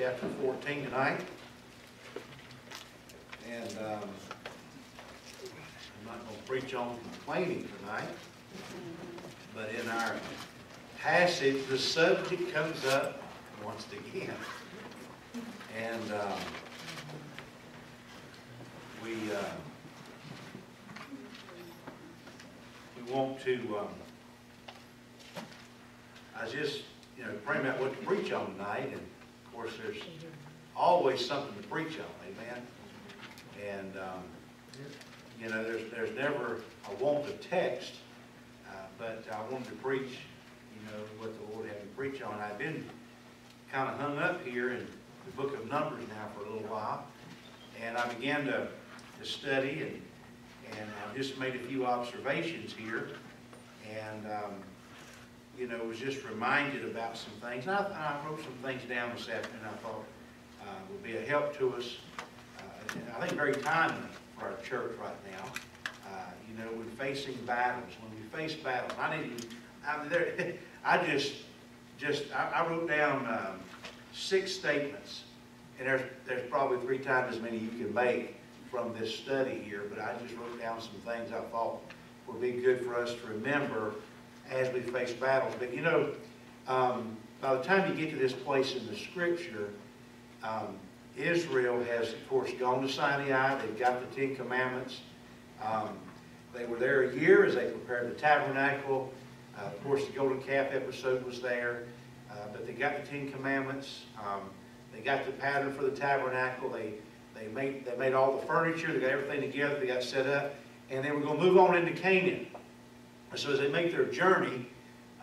chapter 14 tonight. And um, I'm not going to preach on complaining tonight, but in our passage, the subject comes up once again. And um, we, uh, we want to, um, I just, you know, praying about what to preach on tonight, and of course, there's always something to preach on, amen? And, um, you know, there's, there's never a want to text, uh, but I wanted to preach, you know, what the Lord had me preach on. I've been kind of hung up here in the book of Numbers now for a little while, and I began to, to study, and, and I just made a few observations here, and, um, you know, was just reminded about some things. And I, I wrote some things down this afternoon I thought uh, would be a help to us. Uh, and I think very timely for our church right now. Uh, you know, we're facing battles. When we face battles, I need. I, there, I just, just, I, I wrote down um, six statements, and there's there's probably three times as many you can make from this study here. But I just wrote down some things I thought would be good for us to remember as we face battles. But you know, um, by the time you get to this place in the Scripture, um, Israel has, of course, gone to Sinai. They've got the Ten Commandments. Um, they were there a year as they prepared the tabernacle. Uh, of course, the golden calf episode was there. Uh, but they got the Ten Commandments. Um, they got the pattern for the tabernacle. They, they, made, they made all the furniture. They got everything together. They got set up. And they were going to move on into Canaan. So as they make their journey,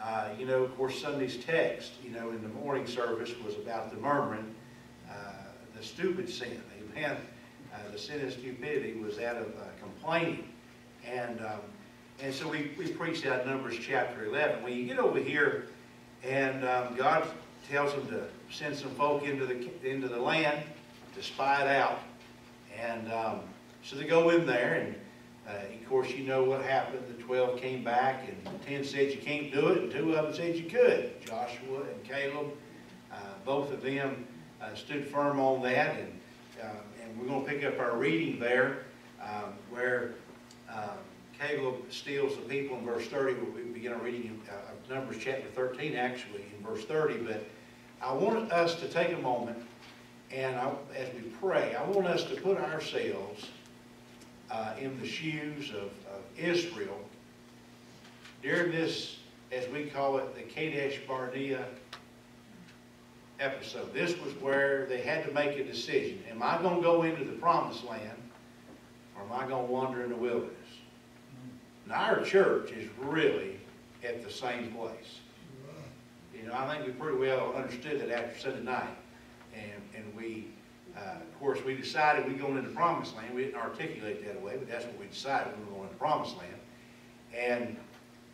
uh, you know, of course, Sunday's text, you know, in the morning service was about the murmuring, uh, the stupid sin. Amen. Uh, the sin of stupidity was that of uh, complaining. And um, and so we, we preached out Numbers chapter 11. When you get over here and um, God tells them to send some folk into the, into the land to spy it out. And um, so they go in there and uh, of course, you know what happened. The 12 came back, and 10 said you can't do it, and two of them said you could. Joshua and Caleb, uh, both of them uh, stood firm on that. And, uh, and we're going to pick up our reading there, um, where um, Caleb steals the people in verse 30. We begin our reading in uh, Numbers chapter 13, actually, in verse 30. But I want us to take a moment, and I, as we pray, I want us to put ourselves uh, in the shoes of, of, Israel during this, as we call it, the Kadesh Barnea episode. This was where they had to make a decision. Am I going to go into the promised land or am I going to wander in the wilderness? Now, our church is really at the same place. You know, I think we pretty well understood that after Sunday night. And, and we uh, of course, we decided we going into promised land. We didn't articulate that way, but that's what we decided we were going into promised land. And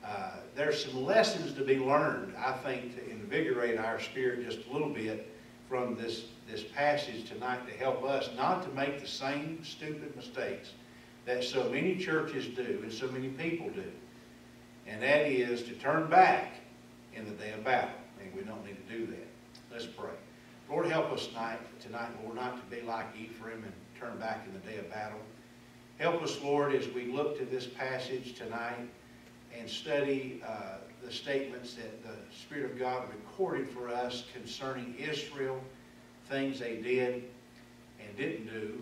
uh, there's some lessons to be learned, I think, to invigorate our spirit just a little bit from this, this passage tonight to help us not to make the same stupid mistakes that so many churches do and so many people do. And that is to turn back in the day of battle. And we don't need to do that. Let's pray. Lord, help us tonight, tonight, Lord, not to be like Ephraim and turn back in the day of battle. Help us, Lord, as we look to this passage tonight and study uh, the statements that the Spirit of God recorded for us concerning Israel, things they did and didn't do,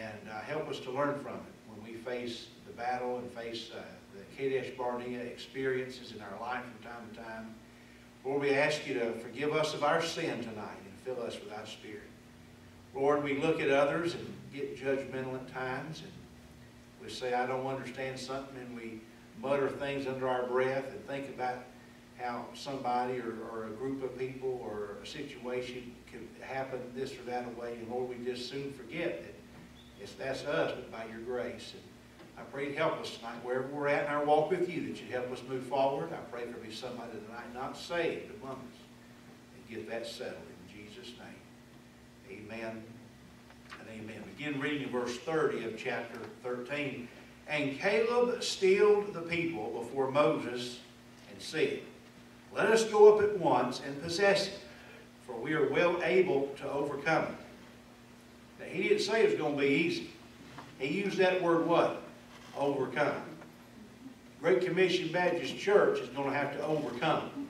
and uh, help us to learn from it when we face the battle and face uh, the Kadesh Barnea experiences in our life from time to time. Lord, we ask you to forgive us of our sin tonight fill us with thy spirit. Lord, we look at others and get judgmental at times, and we say, I don't understand something, and we mutter things under our breath and think about how somebody or, or a group of people or a situation could happen this or that way, and Lord, we just soon forget that it's that's us, but by your grace. And I pray to help us tonight, wherever we're at in our walk with you, that you help us move forward. I pray there be somebody tonight not saved among us and get that settled. Jesus' name. Amen and amen. Begin reading verse 30 of chapter 13. And Caleb stilled the people before Moses and said, Let us go up at once and possess it, for we are well able to overcome it. Now, he didn't say it was going to be easy. He used that word what? Overcome. Great Commission Baptist Church is going to have to overcome.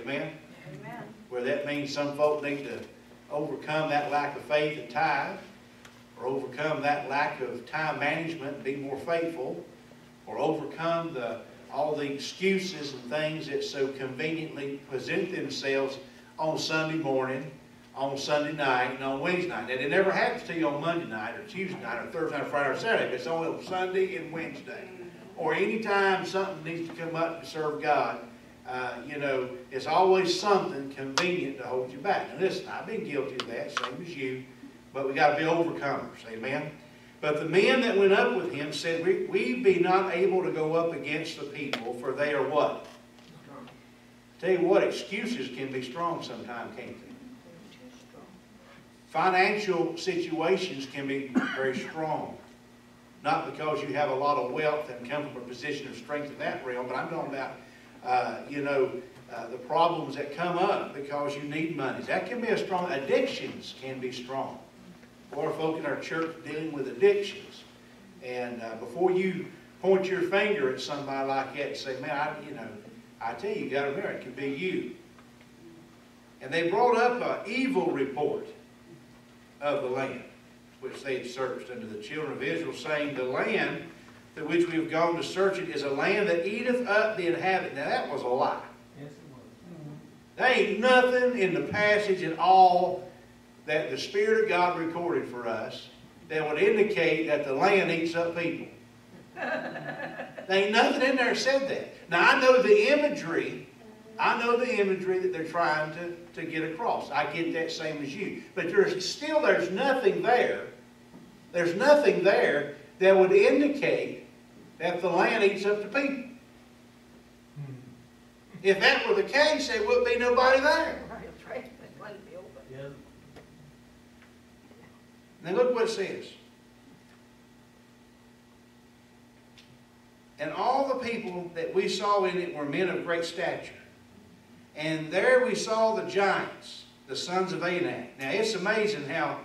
Amen? Where that means some folk need to overcome that lack of faith and tithe, or overcome that lack of time management and be more faithful, or overcome the, all the excuses and things that so conveniently present themselves on Sunday morning, on Sunday night, and on Wednesday night. Now, it never happens to you on Monday night, or Tuesday night, or Thursday night, or Friday, or Saturday, but it's only on Sunday and Wednesday. Or anytime something needs to come up to serve God, uh, you know, it's always something convenient to hold you back. Now listen, I've been guilty of that, same as you, but we got to be overcomers, amen? But the men that went up with him said, we, we be not able to go up against the people, for they are what? Tell you what, excuses can be strong sometimes, can't they? Financial situations can be very strong. Not because you have a lot of wealth and come from a position of strength in that realm, but I'm talking about, uh, you know, uh, the problems that come up because you need money. That can be a strong, addictions can be strong. Or folk in our church dealing with addictions. And uh, before you point your finger at somebody like that and say, man, I, you know, I tell you, you got to remember, it could be you. And they brought up an evil report of the land which they had searched unto the children of Israel, saying, The land to which we have gone to search it is a land that eateth up the inhabitant. Now that was a lie. Yes, it was. Mm-hmm. There ain't nothing in the passage at all that the Spirit of God recorded for us that would indicate that the land eats up people. there ain't nothing in there said that. Now I know the imagery, I know the imagery that they're trying to, to get across. I get that same as you. But there's still there's nothing there. There's nothing there that would indicate that the land eats up the people. If that were the case, there wouldn't be nobody there. Right, right, that wouldn't be open. Yes. Now look what it says. And all the people that we saw in it were men of great stature. And there we saw the giants, the sons of Anak. Now it's amazing how,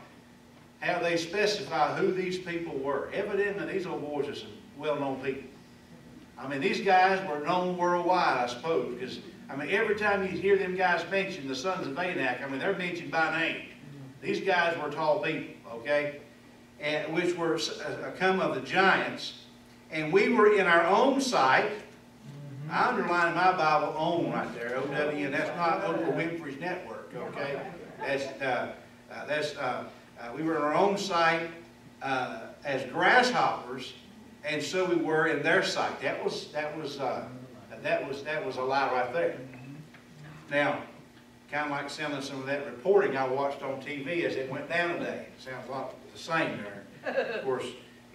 how they specify who these people were. Evidently these old boys are some well-known people. I mean, these guys were known worldwide, I suppose, because, I mean, every time you hear them guys mention the sons of Anak, I mean, they're mentioned by name. These guys were tall people, okay? And, which were uh, come of the giants. And we were in our own sight. I underline my Bible own right there, O-W-N. That's not Oprah Winfrey's network, okay? That's, uh, uh, that's, uh, uh, we were in our own sight uh, as grasshoppers, and so we were in their sight. That was, that was, uh, that was, that was a lie right there. Now, kind of like of some of that reporting I watched on TV as it went down today. Sounds a lot the same there. Of course,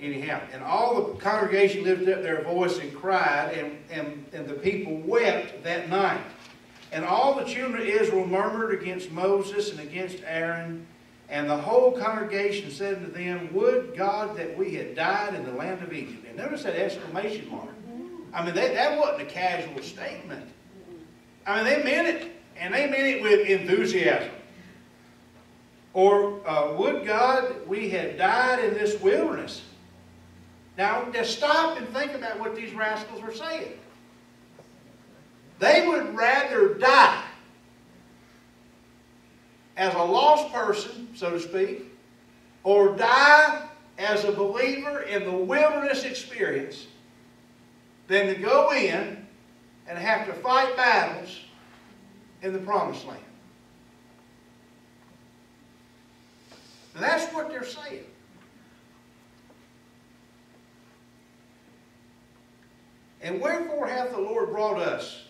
anyhow. And all the congregation lifted up their voice and cried, and, and, and the people wept that night. And all the children of Israel murmured against Moses and against Aaron. And the whole congregation said to them, Would God that we had died in the land of Egypt. And notice that exclamation mark. I mean, that, that wasn't a casual statement. I mean, they meant it. And they meant it with enthusiasm. Or, uh, would God we had died in this wilderness. Now, just stop and think about what these rascals were saying. They would rather die as a lost person, so to speak, or die as a believer in the wilderness experience than to go in and have to fight battles in the promised land. And that's what they're saying. And wherefore hath the Lord brought us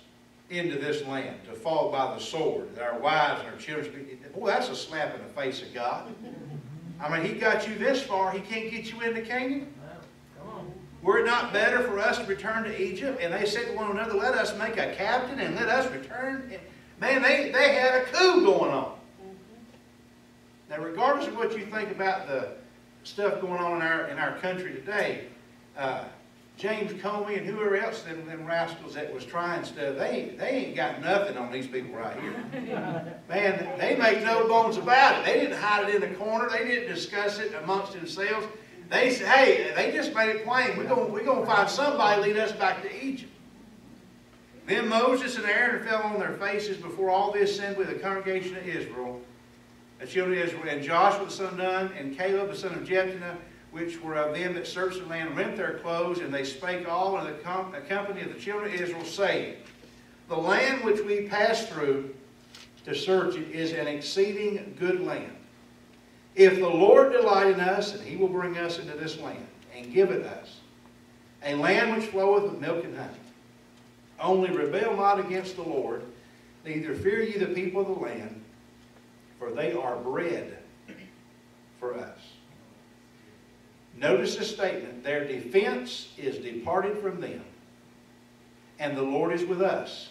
into this land to fall by the sword, that our wives and our children. Boy, that's a slap in the face of God. I mean, He got you this far, He can't get you into Canaan? Were it not better for us to return to Egypt? And they said to one another, Let us make a captain and let us return. Man, they, they had a coup going on. Now, regardless of what you think about the stuff going on in our, in our country today, uh, James Comey and whoever else, them, them rascals that was trying stuff, they, they ain't got nothing on these people right here. Man, they make no bones about it. They didn't hide it in the corner. They didn't discuss it amongst themselves. They said, hey, they just made it plain. We're going we're gonna find somebody lead us back to Egypt. Then Moses and Aaron fell on their faces before all the assembly of the congregation of Israel, the children of Israel, and Joshua the son of Nun, and Caleb the son of Jephunneh, which were of them that searched the land, rent their clothes, and they spake all in the com- company of the children of Israel, saying, The land which we passed through to search it is an exceeding good land. If the Lord delight in us, and he will bring us into this land, and give it us, a land which floweth with milk and honey. Only rebel not against the Lord, neither fear ye the people of the land, for they are bread for us. Notice the statement, their defense is departed from them, and the Lord is with us.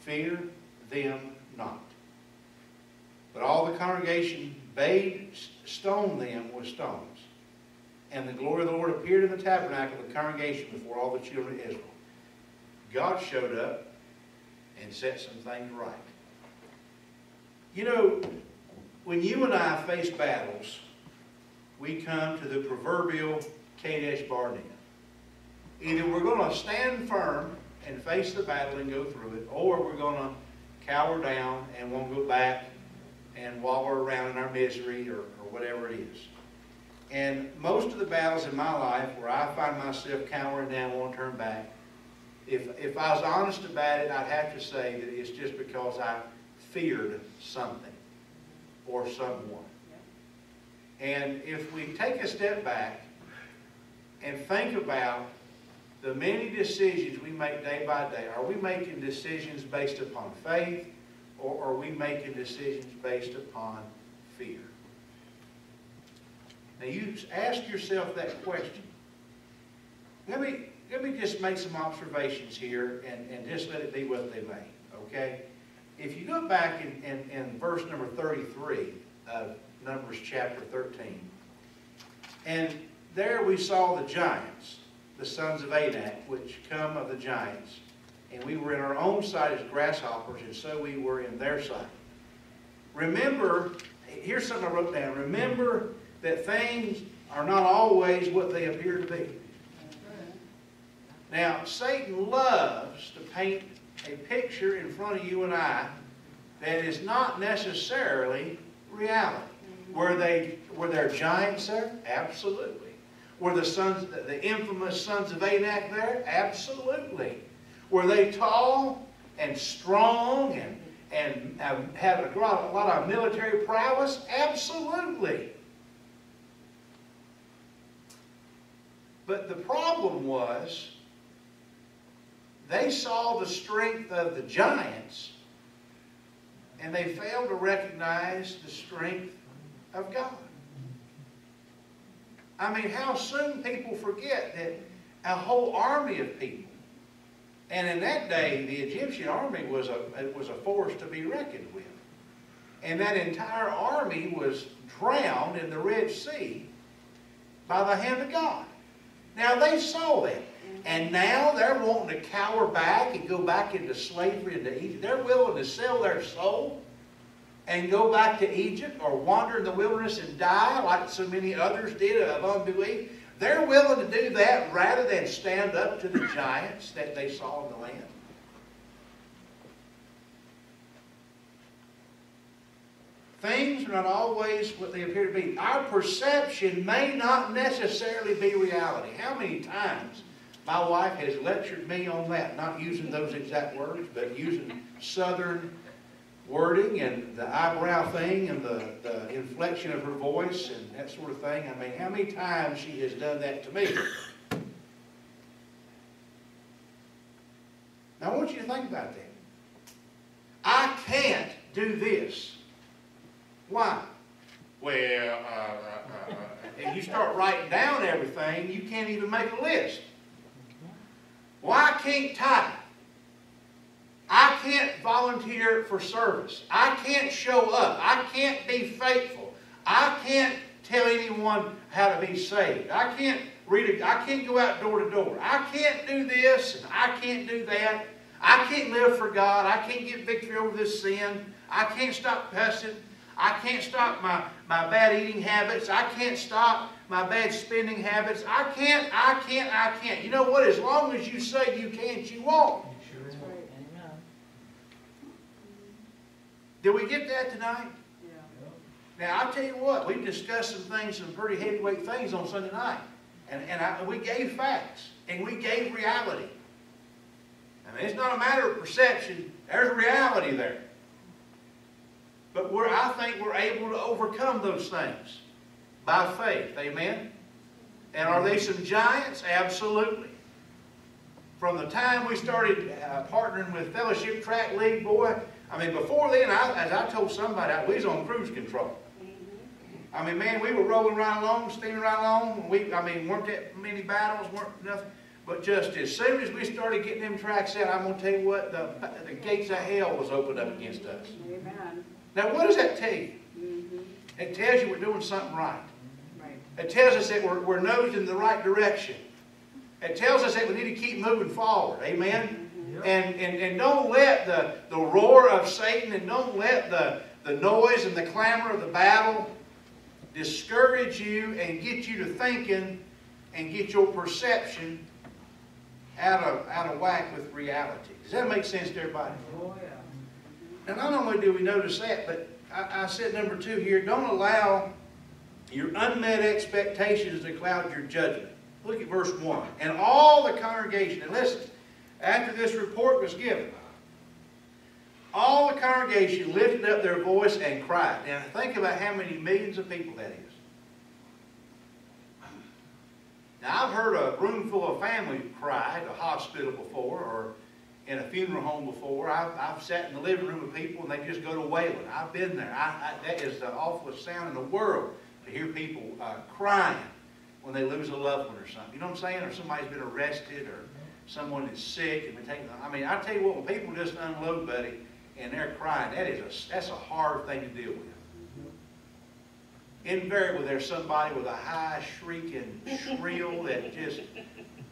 Fear them not. But all the congregation bade stone them with stones. And the glory of the Lord appeared in the tabernacle of the congregation before all the children of Israel. God showed up and set some things right. You know, when you and I face battles, we come to the proverbial Kadesh Barnea. Either we're going to stand firm and face the battle and go through it, or we're going to cower down and won't go back and wallow around in our misery or, or whatever it is. And most of the battles in my life where I find myself cowering down, won't turn back, if, if I was honest about it, I'd have to say that it's just because I feared something or someone. And if we take a step back and think about the many decisions we make day by day, are we making decisions based upon faith or are we making decisions based upon fear? Now you ask yourself that question. Let me, let me just make some observations here and, and just let it be what they may, okay? If you go back in, in, in verse number 33 of Numbers chapter 13, and there we saw the giants, the sons of Anak, which come of the giants. And we were in our own sight as grasshoppers, and so we were in their sight. Remember, here's something I wrote down. Remember that things are not always what they appear to be. Now, Satan loves to paint a picture in front of you and I that is not necessarily reality. Were they were there giants there? Absolutely. Were the sons, the infamous sons of Anak there? Absolutely. Were they tall and strong and, and had a lot, a lot of military prowess? Absolutely. But the problem was they saw the strength of the giants and they failed to recognize the strength of God. I mean, how soon people forget that a whole army of people, and in that day, the Egyptian army was a, was a force to be reckoned with. And that entire army was drowned in the Red Sea by the hand of God. Now, they saw that. And now they're wanting to cower back and go back into slavery into Egypt. They're willing to sell their soul and go back to Egypt or wander in the wilderness and die like so many others did of unbelief. They're willing to do that rather than stand up to the giants that they saw in the land. Things are not always what they appear to be. Our perception may not necessarily be reality. How many times my wife has lectured me on that, not using those exact words, but using southern wording and the eyebrow thing and the, the inflection of her voice and that sort of thing. I mean, how many times she has done that to me? Now, I want you to think about that. I can't do this. Why? Well, uh, uh, uh, and you start writing down everything, you can't even make a list. Well, can't type. I can't volunteer for service. I can't show up. I can't be faithful. I can't tell anyone how to be saved. I can't read a, I can't go out door to door. I can't do this and I can't do that. I can't live for God. I can't get victory over this sin. I can't stop cussing. I can't stop my, my bad eating habits. I can't stop my bad spending habits. I can't, I can't, I can't. You know what? As long as you say you can't, you won't. You sure That's will. right. Amen. Did we get that tonight? Yeah. Now, I'll tell you what, we discussed some things, some pretty heavyweight things on Sunday night. And, and I, we gave facts, and we gave reality. I mean, it's not a matter of perception, there's reality there. But we're, I think we're able to overcome those things by faith, amen? And are they some giants? Absolutely. From the time we started uh, partnering with Fellowship Tract League, boy, I mean, before then, I, as I told somebody, I- we was on cruise control. I mean, man, we were rolling right along, steaming right along. We, I mean, weren't that many battles, weren't nothing. But just as soon as we started getting them tracts out, I'm gonna tell you what, the, the gates of hell was opened up against us. Amen. Now, what does that tell you? Mm-hmm. It tells you we're doing something right. Right. It tells us that we're, we're nosed in the right direction. It tells us that we need to keep moving forward. Amen? And, and, and don't let the, the roar of Satan and don't let the, the noise and the clamor of the battle discourage you and get you to thinking and get your perception out of, out of whack with reality. Does that make sense to everybody? Oh, yeah. Now, not only do we notice that, but I, I said number two here, don't allow your unmet expectations to cloud your judgment. Look at verse 1. And all the congregation, and listen, after this report was given, all the congregation lifted up their voice and cried. Now, think about how many millions of people that is. Now, I've heard a room full of family cry at a hospital before, or in a funeral home before. I've, I've sat in the living room with people and they just go to wailing. I've been there. I, I, that is the awfulest sound in the world to hear people uh, crying when they lose a loved one or something. You know what I'm saying? Or somebody's been arrested or someone is sick and been taken. I mean, I tell you what, when people just unload, buddy, and they're crying, that is a, that's a hard thing to deal with. Invariably, there's somebody with a high shrieking shrill that just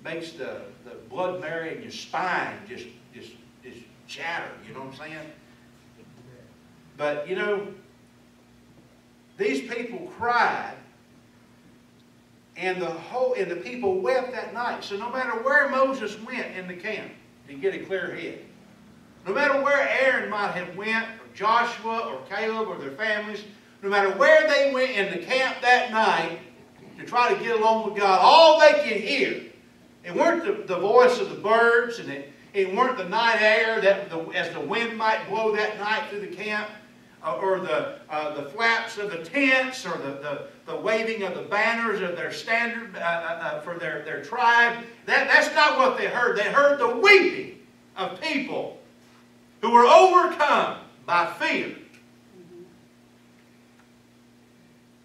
makes the, the blood marrow in your spine just, just, just chatter, you know what I'm saying? But, you know, these people cried, and the whole, and the people wept that night. So no matter where Moses went in the camp to get a clear head, no matter where Aaron might have went, or Joshua, or Caleb, or their families, no matter where they went in the camp that night to try to get along with God, all they could hear it weren't the, the voice of the birds, and it, it weren't the night air that the, as the wind might blow that night through the camp, uh, or the, uh, the flaps of the tents, or the, the, the waving of the banners of their standard uh, uh, uh, for their, their tribe. That, that's not what they heard. They heard the weeping of people who were overcome by fear.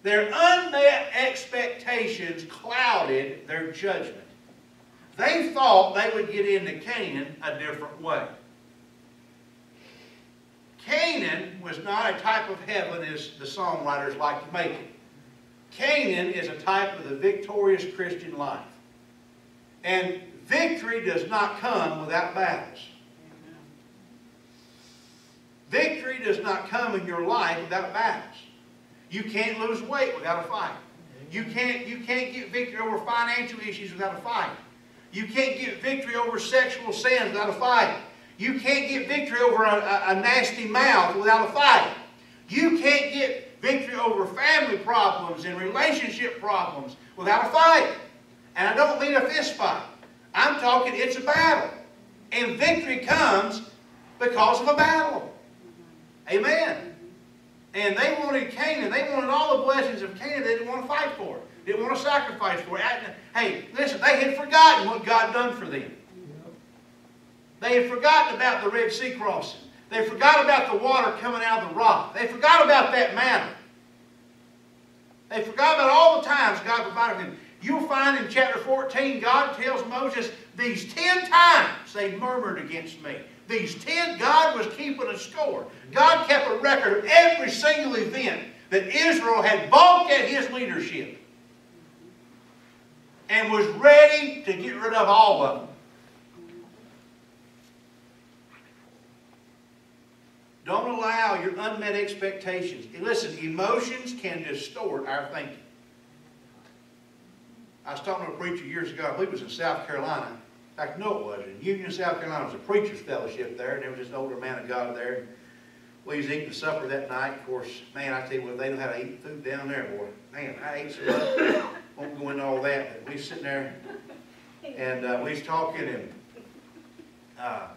Their unmet expectations clouded their judgment. They thought they would get into Canaan a different way. Canaan was not a type of heaven as the songwriters like to make it. Canaan is a type of the victorious Christian life. And victory does not come without battles. Victory does not come in your life without battles. You can't lose weight without a fight. You can't, you can't get victory over financial issues without a fight. You can't get victory over sexual sins without a fight. You can't get victory over a, a, a nasty mouth without a fight. You can't get victory over family problems and relationship problems without a fight. And I don't mean a fist fight. I'm talking it's a battle. And victory comes because of a battle. Amen. And they wanted Canaan. They wanted all the blessings of Canaan. They didn't want to fight for it. Didn't want to sacrifice for it. Hey, listen, they had forgotten what God done for them. They had forgotten about the Red Sea crossing. They forgot about the water coming out of the rock. They forgot about that manna. They forgot about all the times God provided them. You'll find in chapter 14, God tells Moses, these ten times they murmured against me. These ten, God was keeping a score. God kept a record of every single event that Israel had balked at his leadership. and was ready to get rid of all of them. Don't allow your unmet expectations. Listen, emotions can distort our thinking. I was talking to a preacher years ago, I believe it was in South Carolina. In fact, no, it wasn't. In Union, South Carolina, was a preacher's fellowship there, and there was this older man of God there. We was eating supper that night. Of course, man, I tell you what, they know how to eat food down there, boy. Man, I ate some. Won't go into all that, but we was sitting there, and uh, we was talking, and uh,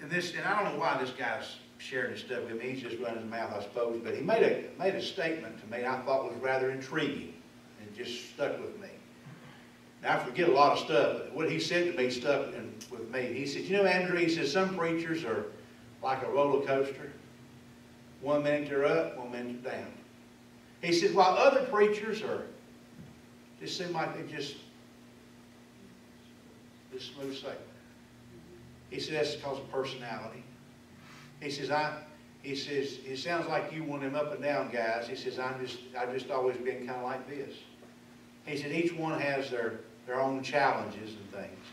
and this, and I don't know why this guy's sharing this stuff with me. He's just running his mouth, I suppose. But he made a made a statement to me I thought was rather intriguing, and just stuck with me. Now I forget a lot of stuff, but what he said to me stuck in, with me. He said, "You know, Andrew," he says, "some preachers are like a roller coaster. One minute they're up, one minute they're down." He said, "While other preachers are just seem like they just just smooth sailing." He said, that's because of personality. He says, I, he says, it sounds like you want him up and down, guys. He says, I'm just, I've just always been kind of like this. He said, each one has their, their own challenges and things.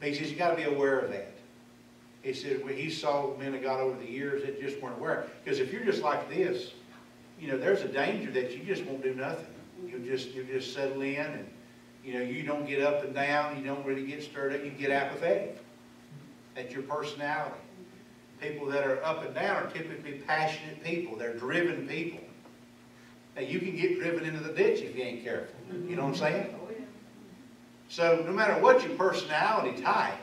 But he says, you got to be aware of that. He said, when he saw men of God over the years that just weren't aware. Because if you're just like this, you know, there's a danger that you just won't do nothing. You'll just, you'll just settle in and, you know, you don't get up and down, you don't really get stirred up, you get apathetic. That's your personality. People that are up and down are typically passionate people. They're driven people. Now, you can get driven into the ditch if you ain't careful. You know what I'm mm-hmm. saying? Oh. So, no matter what your personality type,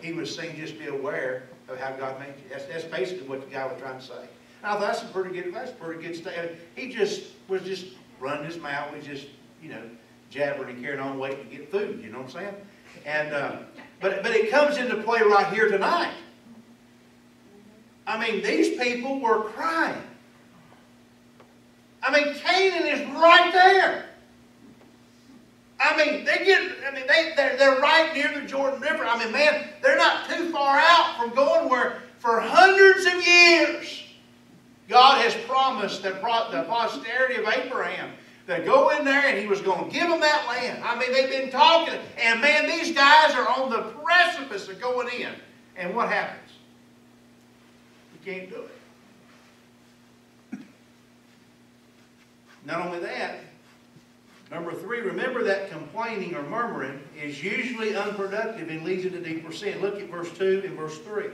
he was saying just be aware of how God made you. That's, that's basically what the guy was trying to say. Now that's a pretty good, that's a pretty good statement. He just was just running his mouth, was just, you know, jabbering and carrying on waiting to get food, you know what I'm saying? And, uh, but, but it comes into play right here tonight. I mean, these people were crying. I mean, Canaan is right there. I mean, they get, I mean, they, they're, they're right near the Jordan River. I mean, man, they're not too far out from going where for hundreds of years God has promised that brought the posterity of Abraham that go in there and he was going to give them that land. I mean, they've been talking, and man, these guys are on the precipice of going in. And what happens? You can't do it. Not only that, number three, remember that complaining or murmuring is usually unproductive and leads into deeper sin. Look at verse 2 and verse 3.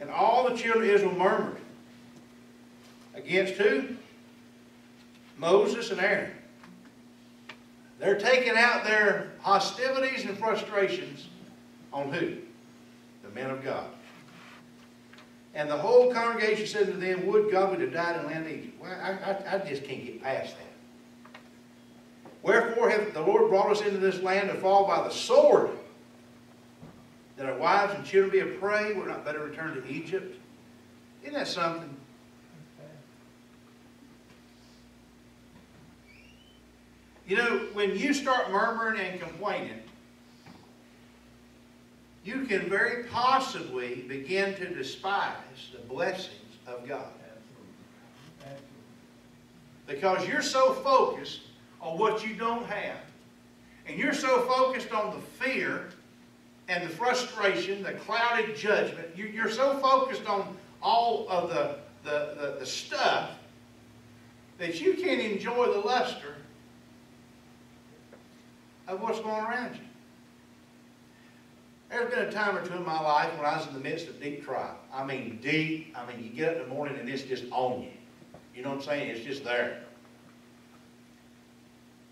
And all the children of Israel murmured. Against who? Moses and Aaron. They're taking out their hostilities and frustrations on who? The men of God. And the whole congregation said to them, Would God would have died in land of Egypt. Well, I, I, I just can't get past that. Wherefore hath the Lord brought us into this land to fall by the sword, that our wives and children be a prey? We're not better return to Egypt. Isn't that something? You know, when you start murmuring and complaining, you can very possibly begin to despise the blessings of God. Because you're so focused on what you don't have, and you're so focused on the fear and the frustration, the clouded judgment, you, are so focused on all of the, the, the, the stuff that you can't enjoy the luster of what's going around you. There's been a time or two in my life when I was in the midst of deep trial. I mean, deep. I mean, you get up in the morning and it's just on you. You know what I'm saying? It's just there.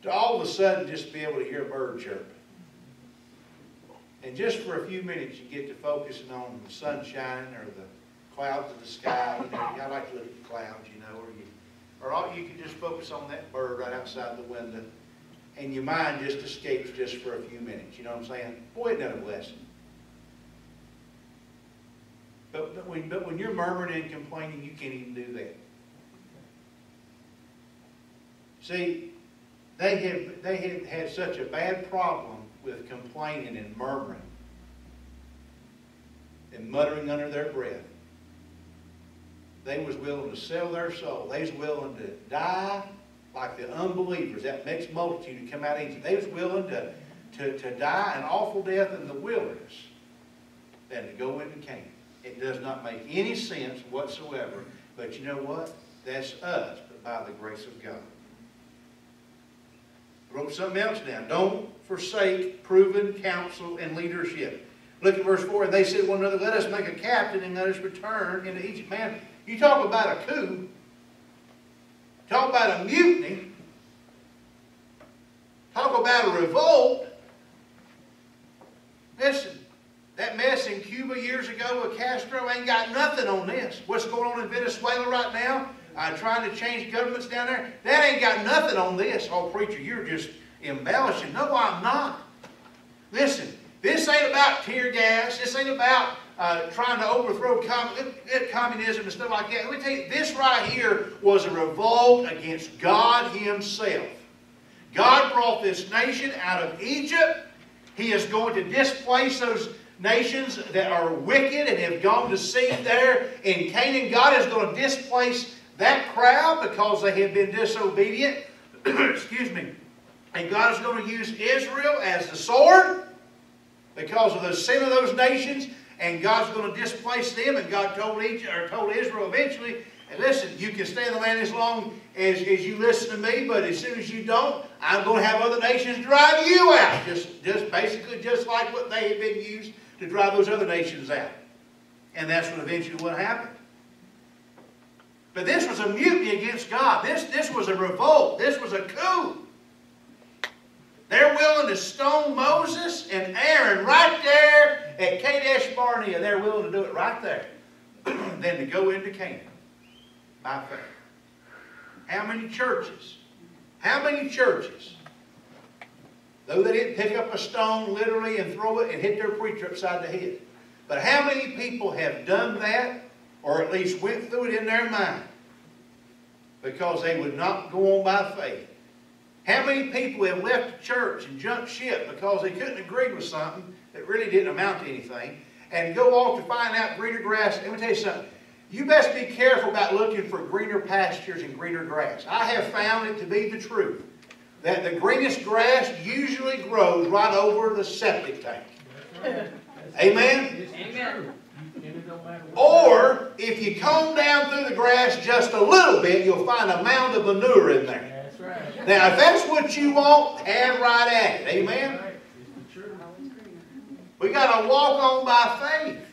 To all of a sudden just be able to hear a bird chirping. And just for a few minutes you get to focusing on the sunshine or the clouds of the sky. You know, I like to look at the clouds, you know, or you, or all, you can just focus on that bird right outside the window and your mind just escapes just for a few minutes. You know what I'm saying? Boy, isn't that a blessing. But, but, when, but when you're murmuring and complaining, you can't even do that. See, they had, they had had such a bad problem with complaining and murmuring and muttering under their breath. They was willing to sell their soul. They was willing to die like the unbelievers, that mixed multitude who come out of Egypt. They was willing to, to, to die an awful death in the wilderness than to go into Canaan. It does not make any sense whatsoever. But you know what? That's us, but by the grace of God. Wrote something else down. Don't forsake proven counsel and leadership. Look at verse 4. And they said to one another, Let us make a captain and let us return into Egypt. Man, you talk about a coup. Talk about a mutiny. Talk about a revolt. Listen, that mess in Cuba years ago with Castro ain't got nothing on this. What's going on in Venezuela right now? Uh, trying to change governments down there. That ain't got nothing on this. Oh, preacher, you're just embellishing. No, I'm not. Listen, this ain't about tear gas. This ain't about uh, trying to overthrow com communism and stuff like that. Let me tell you, this right here was a revolt against God Himself. God brought this nation out of Egypt. He is going to displace those nations that are wicked and have gone to seed there in Canaan. God is going to displace that crowd because they have been disobedient. Excuse me. And God is going to use Israel as the sword because of the sin of those nations. And God's going to displace them. And God told, Egypt, or told Israel eventually, and listen, you can stay in the land as long as, as you listen to me, but as soon as you don't, I'm going to have other nations drive you out. Just, just basically just like what they had been used to drive those other nations out. And that's what eventually what happened. But this was a mutiny against God. This, this was a revolt. This was a coup. They're willing to stone Moses and Aaron right there at Kadesh Barnea. They're willing to do it right there. than to go into Canaan by faith. How many churches? How many churches? Though they didn't pick up a stone literally and throw it and hit their preacher upside the head. But how many people have done that or at least went through it in their mind because they would not go on by faith? How many people have left the church and jumped ship because they couldn't agree with something that really didn't amount to anything and go off to find out greener grass? Let me tell you something. You best be careful about looking for greener pastures and greener grass. I have found it to be the truth that the greenest grass usually grows right over the septic tank. Amen? Amen. Or, if you comb down through the grass just a little bit, you'll find a mound of manure in there. Now, if that's what you want, have right at it. Amen? It's the truth. We got to walk on by faith.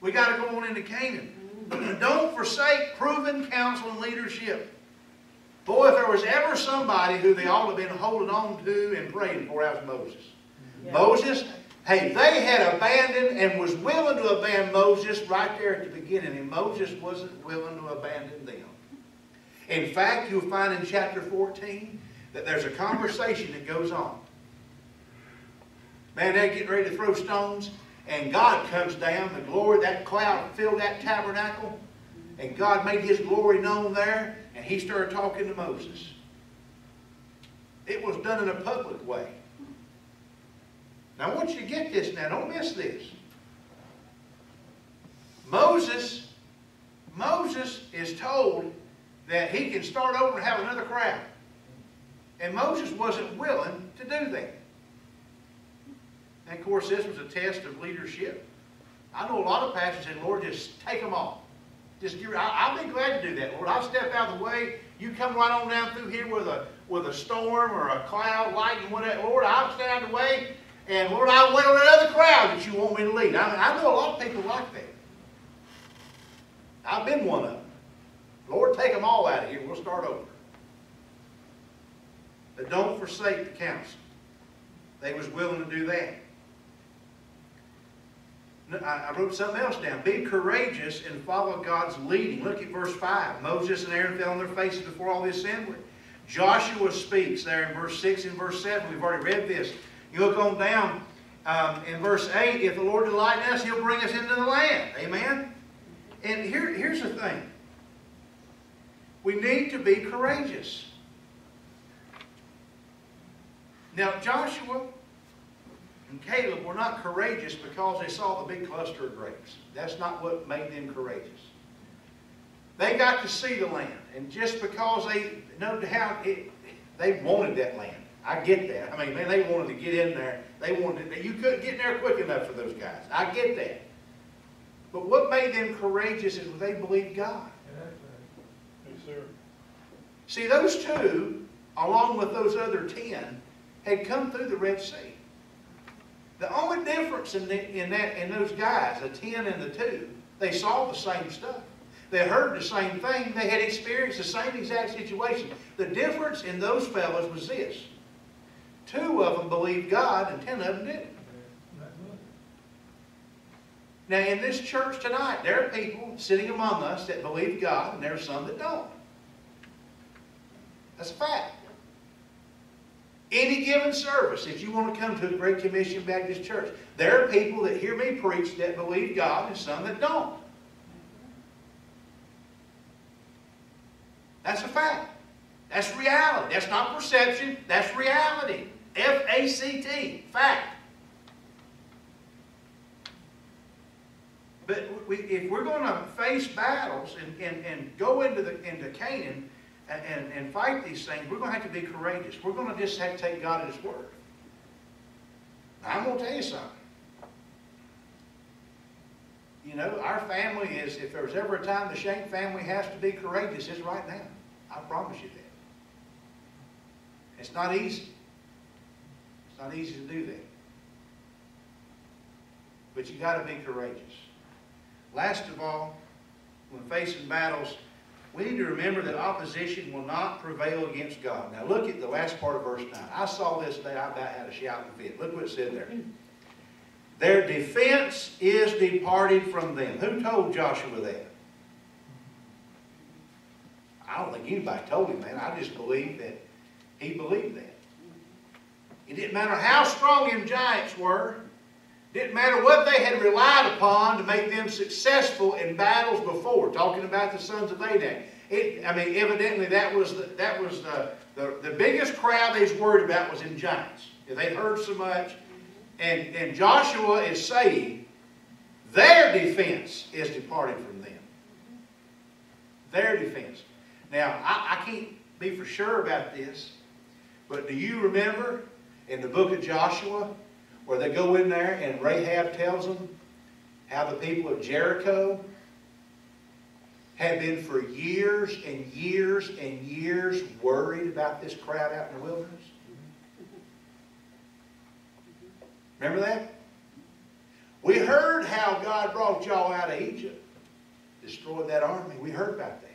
We got to go on into Canaan. Don't forsake proven counsel and leadership. Boy, if there was ever somebody who they ought to have been holding on to and praying for, that was Moses. Yeah. Moses, hey, they had abandoned and was willing to abandon Moses right there at the beginning, and Moses wasn't willing to abandon them. In fact, you'll find in chapter 14 that there's a conversation that goes on. Man, they're getting ready to throw stones, and God comes down, the glory, that cloud filled that tabernacle, and God made His glory known there, and He started talking to Moses. It was done in a public way. Now I want you to get this now, don't miss this. Moses, Moses is told that he can start over and have another crowd. And Moses wasn't willing to do that. And of course, this was a test of leadership. I know a lot of pastors say, Lord, just take them all. Just I, I'll be glad to do that, Lord. I'll step out of the way. You come right on down through here with a with a storm or a cloud, lightning, whatever. Lord, I'll stand out of the way. And Lord, I'll wait on that other crowd that you want me to lead. I, I know a lot of people like that. I've been one of them. Lord, take them all out of here. We'll start over. But don't forsake the counsel. They was willing to do that. I wrote something else down. Be courageous and follow God's leading. Look at verse 5. Moses and Aaron fell on their faces before all the assembly. Joshua speaks there in verse 6 and verse 7. We've already read this. You look on down um, in verse 8. If the Lord delight in us, He'll bring us into the land. Amen? And here, here's the thing. We need to be courageous. Now, Joshua and Caleb were not courageous because they saw the big cluster of grapes. That's not what made them courageous. They got to see the land, and just because they know how it, they wanted that land. I get that. I mean, man, they wanted to get in there. They wanted to, you couldn't get in there quick enough for those guys. I get that. But what made them courageous is they believed God. See, those two, along with those other ten, had come through the Red Sea. The only difference in, the, in that in those guys, the ten and the two, they saw the same stuff. They heard the same thing. They had experienced the same exact situation. The difference in those fellows was this: two of them believed God, and ten of them didn't. Now, in this church tonight, there are people sitting among us that believe God, and there are some that don't. That's a fact. Any given service, if you want to come to a Great Commission Baptist Church, there are people that hear me preach that believe God and some that don't. That's a fact. That's reality. That's not perception. That's reality. F-A-C-T. Fact. But we, if we're going to face battles and, and, and go into, the, into Canaan and, and, fight these things, we're going to have to be courageous. We're going to just have to take God at His word. Now, I'm going to tell you something. You know, our family is, if there was ever a time the Schank family has to be courageous, it's right now. I promise you that. It's not easy. It's not easy to do that. But you got to be courageous. Last of all, when facing battles, we need to remember that opposition will not prevail against God. Now look at the last part of verse 9. I saw this today, I about had a shouting fit. Look what it said there. Their defense is departed from them. Who told Joshua that? I don't think anybody told him that. I just believe that he believed that. It didn't matter how strong them giants were. Didn't matter what they had relied upon to make them successful in battles before. Talking about the sons of Anak. It, I mean, evidently that was the, that was the, the, the biggest crowd they was worried about was in giants. They heard so much. And, and Joshua is saying, their defense is departed from them. Their defense. Now, I, I can't be for sure about this, but do you remember in the book of Joshua where they go in there and Rahab tells them how the people of Jericho had been for years and years and years worried about this crowd out in the wilderness? Remember that? We heard how God brought y'all out of Egypt, destroyed that army. We heard about that.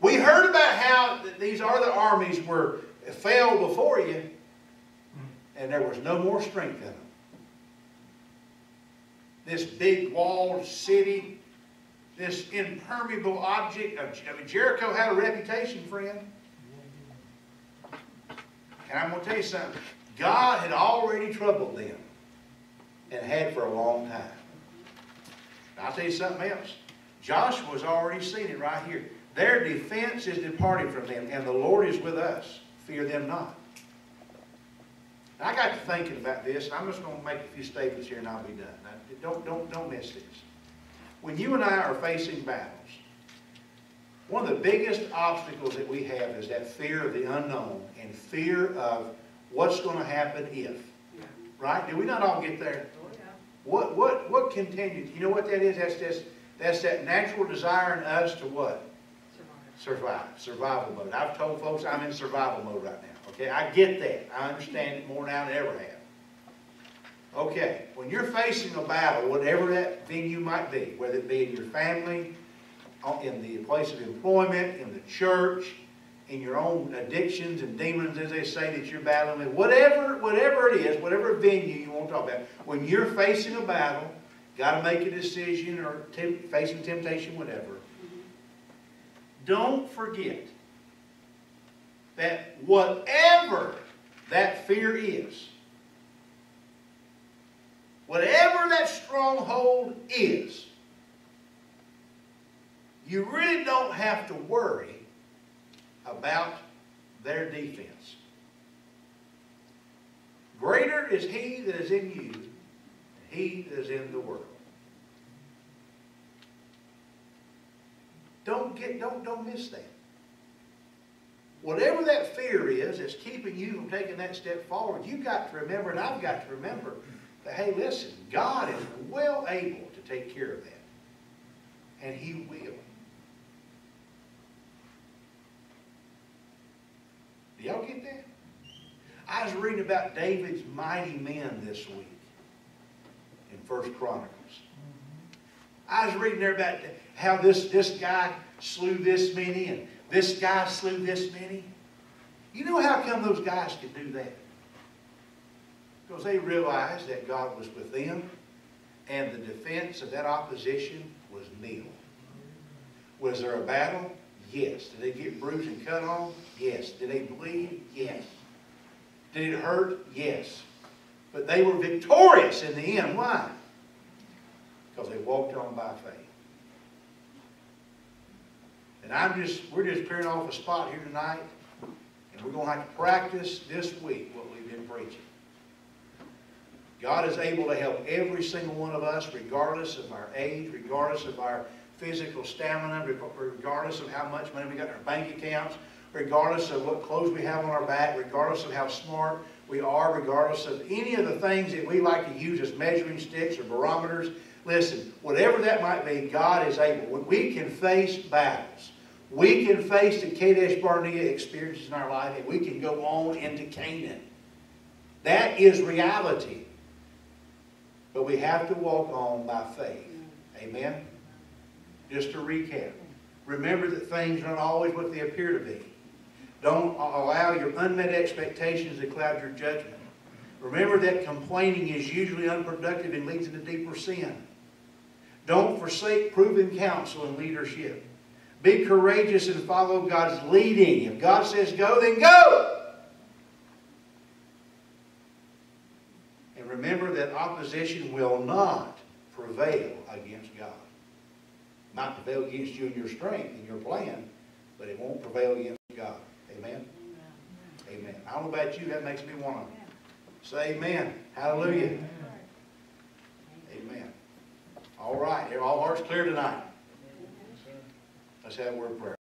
We heard about how these other armies were fell before you, and there was no more strength in them. This big walled city, this impermeable object of I mean, Jericho had a reputation, friend. And I'm going to tell you something. God had already troubled them and had for a long time. I'll tell you something else. Joshua's already seen it right here. Their defense is departed from them, and the Lord is with us. Fear them not. And I got to thinking about this, and I'm just going to make a few statements here and I'll be done. Now, don't, don't, don't miss this. When you and I are facing battles, one of the biggest obstacles that we have is that fear of the unknown and fear of what's going to happen if. Yeah. Right? Do we not all get there? Oh, yeah. What, what, what continues? You know what that is? That's just, that's that natural desire in us to what? Survival. Survive. Survival mode. I've told folks I'm in survival mode right now. Okay, I get that. I understand it more now than I ever have. Okay, when you're facing a battle, whatever that venue might be, whether it be in your family, uh, in the place of employment, in the church, in your own addictions and demons, as they say, that you're battling with, whatever, whatever it is, whatever venue you want to talk about, when you're facing a battle, got to make a decision or facing temptation, whatever, don't forget that whatever that fear is, whatever that stronghold is, you really don't have to worry about their defense. Greater is he that is in you than he that is in the world. Don't get, don't, don't miss that. Whatever that fear is that's keeping you from taking that step forward, you've got to remember, and I've got to remember, that, hey, listen, God is well able to take care of that. And He will. Do y'all get that? I was reading about David's mighty men this week in First Chronicles. Mm-hmm. I was reading there about how this, this guy slew this many and this guy slew this many. You know how come those guys could do that? Because they realized that God was with them and the defense of that opposition was nil. Was there a battle? Yes. Did they get bruised and cut on? Yes. Did they bleed? Yes. Did it hurt? Yes. But they were victorious in the end. Why? Because they walked on by faith. And I'm just, we're just clearing off a spot here tonight, and we're going to have to practice this week what we've been preaching. God is able to help every single one of us, regardless of our age, regardless of our physical stamina, regardless of how much money we got in our bank accounts, regardless of what clothes we have on our back, regardless of how smart we are, regardless of any of the things that we like to use as measuring sticks or barometers. Listen, whatever that might be, God is able. We can face battles, we can face the Kadesh Barnea experiences in our life, and we can go on into Canaan. That is reality. But we have to walk on by faith. Amen? Just to recap. Remember that things are not always what they appear to be. Don't allow your unmet expectations to cloud your judgment. Remember that complaining is usually unproductive and leads into deeper sin. Don't forsake proven counsel and leadership. Be courageous and follow God's leading. If God says go, then go! And remember that opposition will not prevail against God. Might prevail against you in your strength and your plan, but it won't prevail against God. Amen? Amen. I don't know about you, that makes me want to say amen. Hallelujah. Amen. All right, are all hearts clear tonight? Let's have a word of prayer.